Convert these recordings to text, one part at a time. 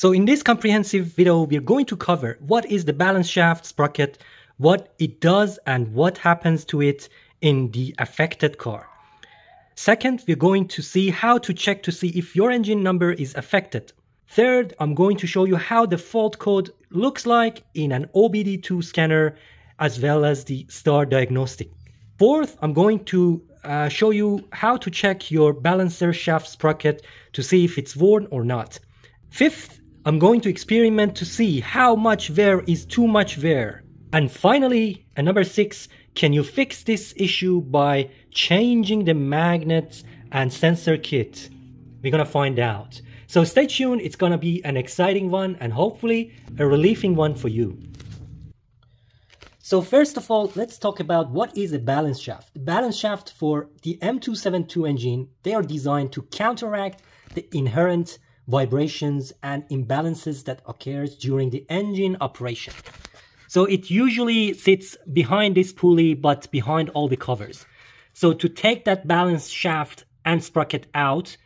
So in this comprehensive video, we're going to cover what is the balance shaft sprocket, what it does and what happens to it in the affected car. Second, we're going to see how to check to see if your engine number is affected. Third, I'm going to show you how the fault code looks like in an OBD2 scanner as well as the star diagnostic. Fourth, I'm going to uh, show you how to check your balancer shaft sprocket to see if it's worn or not. Fifth, I'm going to experiment to see how much wear is too much wear. And finally, and number six, can you fix this issue by changing the magnets and sensor kit? We're gonna find out. So stay tuned, it's gonna be an exciting one and hopefully a relieving one for you. So first of all, let's talk about what is a balance shaft. The balance shaft for the M272 engine, they are designed to counteract the inherent vibrations and imbalances that occurs during the engine operation. So it usually sits behind this pulley, but behind all the covers. So to take that balance shaft and sprocket out,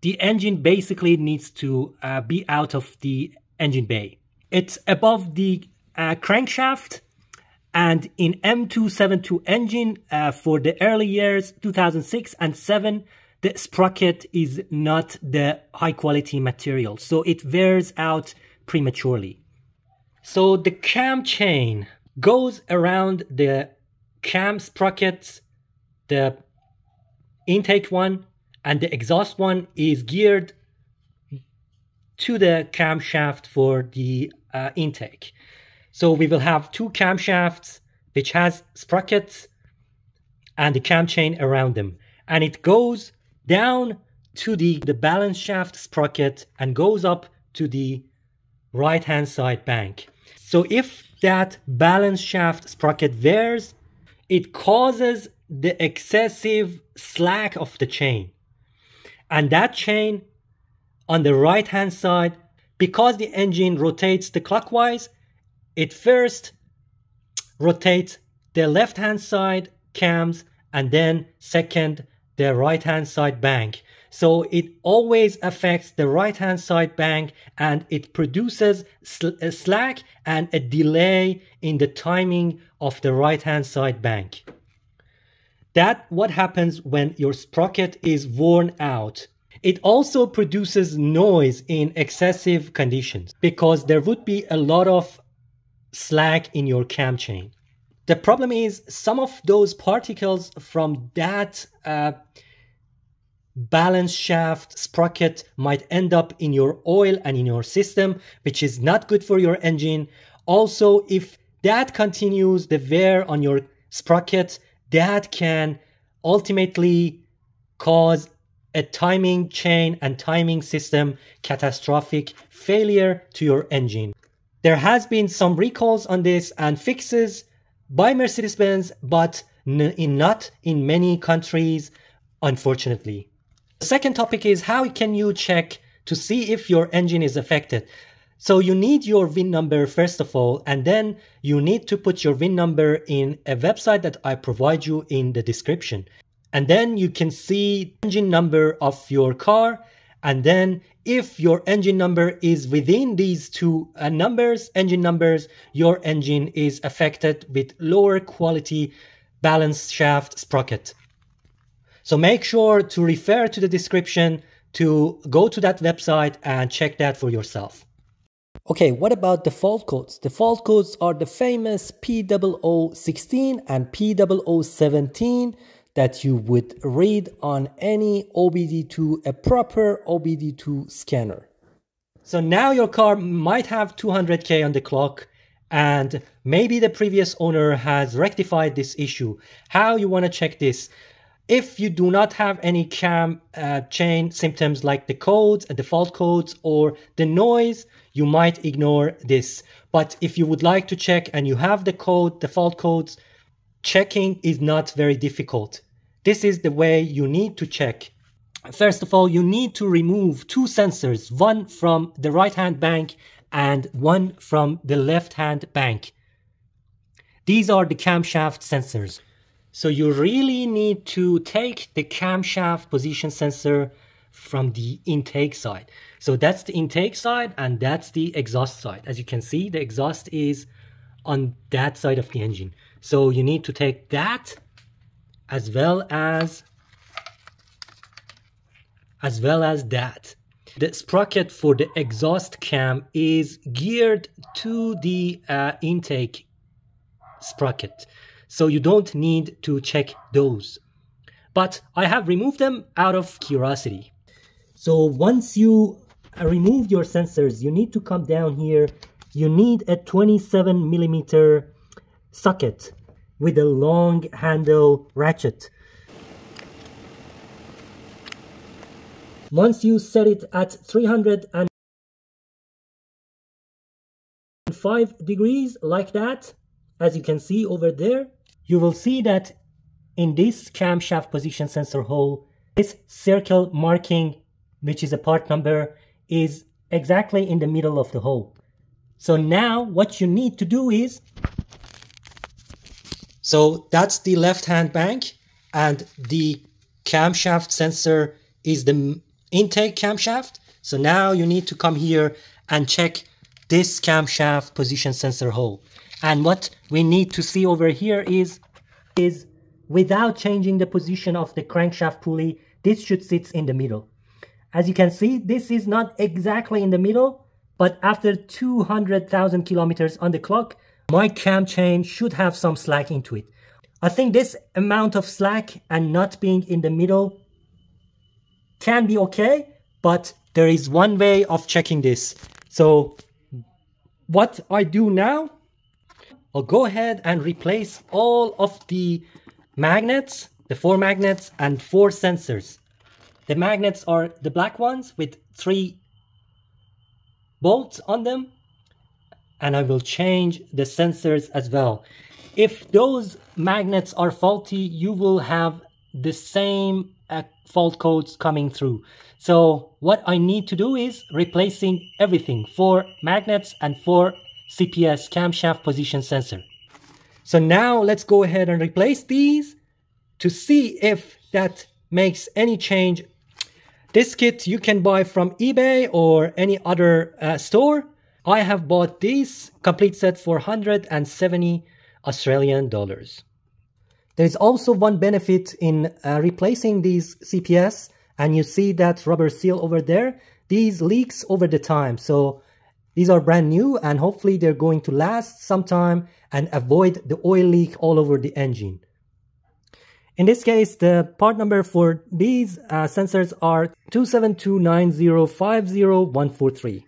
the engine basically needs to uh, be out of the engine bay. It's above the uh, crankshaft and in M272 engine uh, for the early years 2006 and 7 the sprocket is not the high quality material so it wears out prematurely so the cam chain goes around the cam sprockets the intake one and the exhaust one is geared to the camshaft for the uh, intake so we will have two camshafts which has sprockets and the cam chain around them. And it goes down to the, the balance shaft sprocket and goes up to the right hand side bank. So if that balance shaft sprocket wears, it causes the excessive slack of the chain. And that chain on the right hand side, because the engine rotates the clockwise, it first rotates the left hand side cams and then second the right hand side bank. So it always affects the right hand side bank and it produces a slack and a delay in the timing of the right hand side bank. That what happens when your sprocket is worn out. It also produces noise in excessive conditions because there would be a lot of slack in your cam chain. The problem is some of those particles from that uh, balance shaft sprocket might end up in your oil and in your system, which is not good for your engine. Also, if that continues the wear on your sprocket, that can ultimately cause a timing chain and timing system catastrophic failure to your engine. There has been some recalls on this and fixes by Mercedes-Benz, but in not in many countries, unfortunately. The second topic is how can you check to see if your engine is affected. So you need your VIN number first of all, and then you need to put your VIN number in a website that I provide you in the description. And then you can see engine number of your car and then if your engine number is within these two uh, numbers, engine numbers, your engine is affected with lower quality balance shaft sprocket. So make sure to refer to the description to go to that website and check that for yourself. Okay, what about the fault codes? The fault codes are the famous P0016 and P0017 that you would read on any OBD2, a proper OBD2 scanner. So now your car might have 200K on the clock and maybe the previous owner has rectified this issue. How you want to check this? If you do not have any cam uh, chain symptoms like the codes, the fault codes, or the noise, you might ignore this. But if you would like to check and you have the code, the fault codes, checking is not very difficult. This is the way you need to check. First of all, you need to remove two sensors, one from the right hand bank and one from the left hand bank. These are the camshaft sensors. So you really need to take the camshaft position sensor from the intake side. So that's the intake side and that's the exhaust side. As you can see, the exhaust is on that side of the engine. So you need to take that as well as as well as that. The sprocket for the exhaust cam is geared to the uh, intake sprocket. So you don't need to check those. But I have removed them out of curiosity. So once you remove your sensors, you need to come down here. You need a 27 millimeter socket with a long handle ratchet. Once you set it at 305 degrees like that, as you can see over there, you will see that in this camshaft position sensor hole, this circle marking, which is a part number, is exactly in the middle of the hole. So now what you need to do is, so that's the left hand bank and the camshaft sensor is the intake camshaft. So now you need to come here and check this camshaft position sensor hole. And what we need to see over here is, is without changing the position of the crankshaft pulley, this should sit in the middle. As you can see, this is not exactly in the middle, but after 200,000 kilometers on the clock, my cam chain should have some slack into it. I think this amount of slack and not being in the middle can be okay, but there is one way of checking this. So what I do now, I'll go ahead and replace all of the magnets, the four magnets and four sensors. The magnets are the black ones with three bolts on them and I will change the sensors as well. If those magnets are faulty, you will have the same uh, fault codes coming through. So what I need to do is replacing everything for magnets and four CPS camshaft position sensor. So now let's go ahead and replace these to see if that makes any change. This kit you can buy from eBay or any other uh, store. I have bought this complete set for 170 Australian dollars. There is also one benefit in uh, replacing these CPS and you see that rubber seal over there. These leaks over the time. So these are brand new and hopefully they're going to last some time and avoid the oil leak all over the engine. In this case, the part number for these uh, sensors are 27290504143.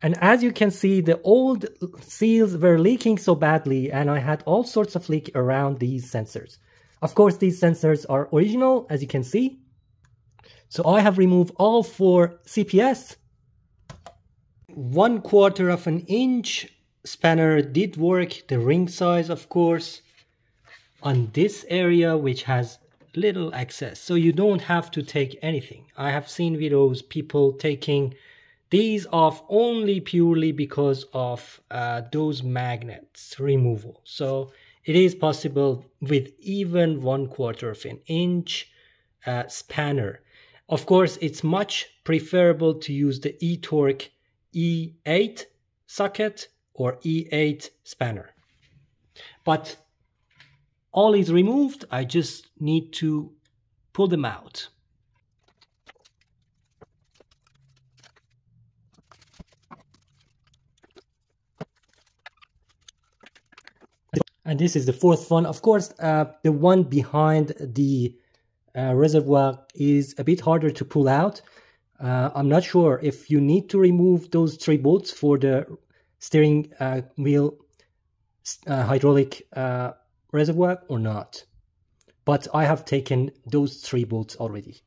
And as you can see, the old seals were leaking so badly and I had all sorts of leak around these sensors. Of course, these sensors are original, as you can see. So I have removed all four CPS. One quarter of an inch spanner did work, the ring size, of course, on this area, which has little access. So you don't have to take anything. I have seen videos, people taking these off only purely because of uh, those magnets removal. So it is possible with even one quarter of an inch uh, spanner. Of course, it's much preferable to use the E-Torx E8 socket or E8 spanner. But all is removed, I just need to pull them out. And this is the fourth one. Of course, uh, the one behind the uh, reservoir is a bit harder to pull out. Uh, I'm not sure if you need to remove those three bolts for the steering uh, wheel uh, hydraulic uh, reservoir or not. But I have taken those three bolts already.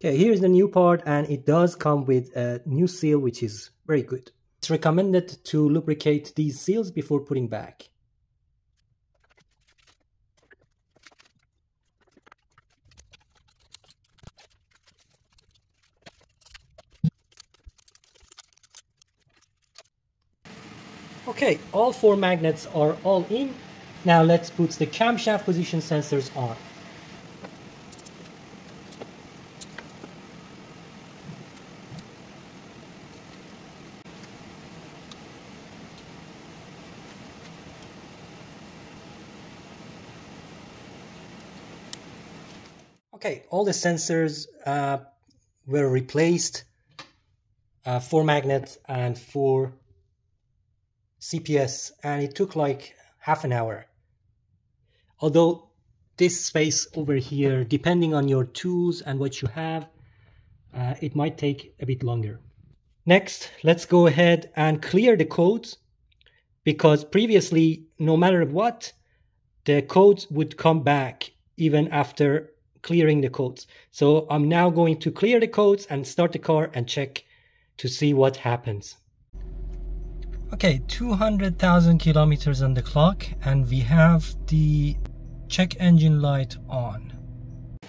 Okay, here's the new part and it does come with a new seal which is very good. It's recommended to lubricate these seals before putting back. Okay, all four magnets are all in. Now let's put the camshaft position sensors on. Okay, all the sensors uh, were replaced, uh, four magnets and four CPS, and it took like half an hour. Although this space over here, depending on your tools and what you have, uh, it might take a bit longer. Next, let's go ahead and clear the codes because previously, no matter what, the codes would come back even after clearing the codes. So I'm now going to clear the codes and start the car and check to see what happens. Okay, 200,000 kilometers on the clock and we have the check engine light on.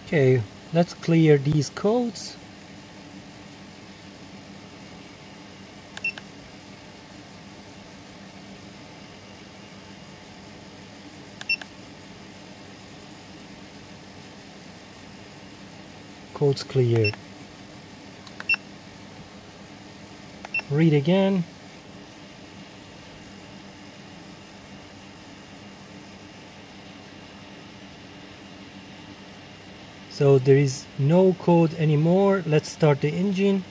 Okay, let's clear these codes. codes cleared. Read again. So there is no code anymore. Let's start the engine.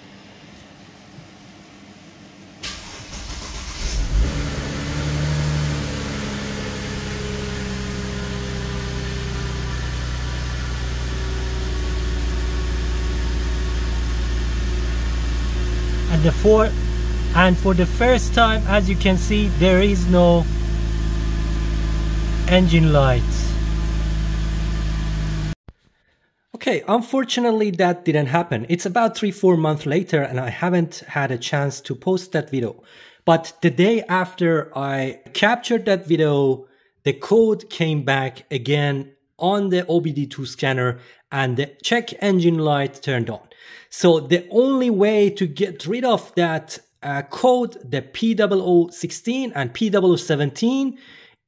and the four and for the first time as you can see there is no engine lights okay unfortunately that didn't happen. It's about three four months later and i haven't had a chance to post that video. But the day after i captured that video the code came back again on the obd2 scanner and the check engine light turned on. So the only way to get rid of that uh, code, the P0016 and P0017,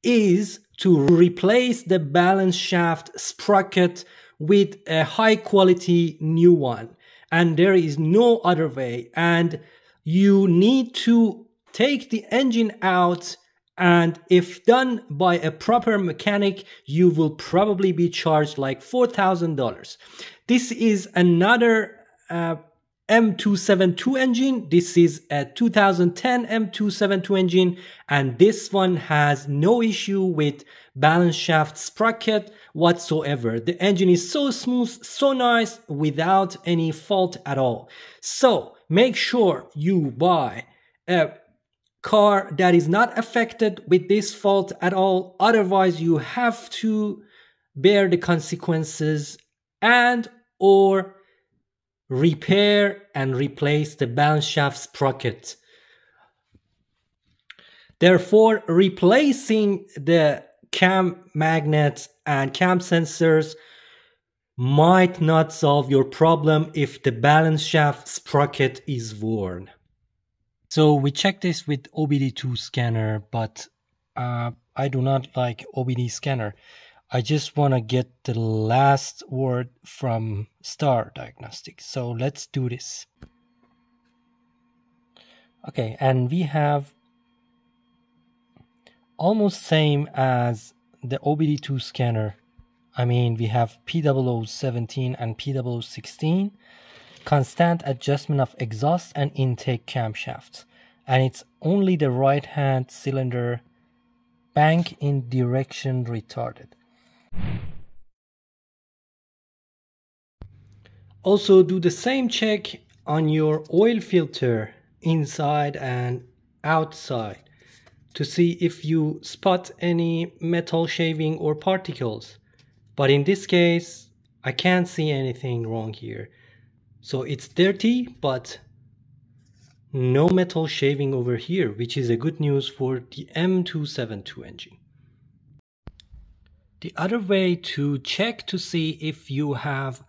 is to replace the balance shaft sprocket with a high quality new one. And there is no other way. And you need to take the engine out and if done by a proper mechanic, you will probably be charged like $4,000. This is another uh, M272 engine. This is a 2010 M272 engine, and this one has no issue with balance shaft sprocket whatsoever. The engine is so smooth, so nice, without any fault at all. So make sure you buy a car that is not affected with this fault at all. Otherwise, you have to bear the consequences and or repair and replace the balance shaft sprocket. Therefore, replacing the cam magnets and cam sensors might not solve your problem if the balance shaft sprocket is worn. So we checked this with OBD2 scanner, but uh, I do not like OBD scanner. I just want to get the last word from Star Diagnostics. So let's do this. Okay, and we have almost same as the OBD2 scanner. I mean, we have P0017 and P0016, constant adjustment of exhaust and intake camshafts. And it's only the right hand cylinder bank in direction retarded. Also do the same check on your oil filter inside and outside to see if you spot any metal shaving or particles. But in this case, I can't see anything wrong here. So it's dirty, but no metal shaving over here, which is a good news for the M272 engine. The other way to check to see if you have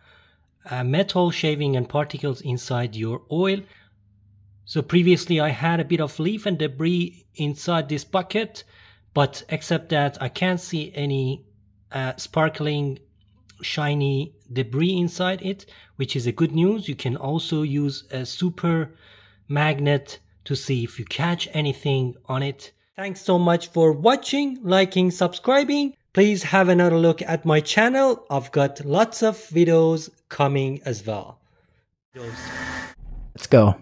uh, metal shaving and particles inside your oil. So previously I had a bit of leaf and debris inside this bucket, but except that I can't see any uh, sparkling shiny debris inside it, which is a good news. You can also use a super magnet to see if you catch anything on it. Thanks so much for watching, liking, subscribing. Please have another look at my channel. I've got lots of videos coming as well. Let's go.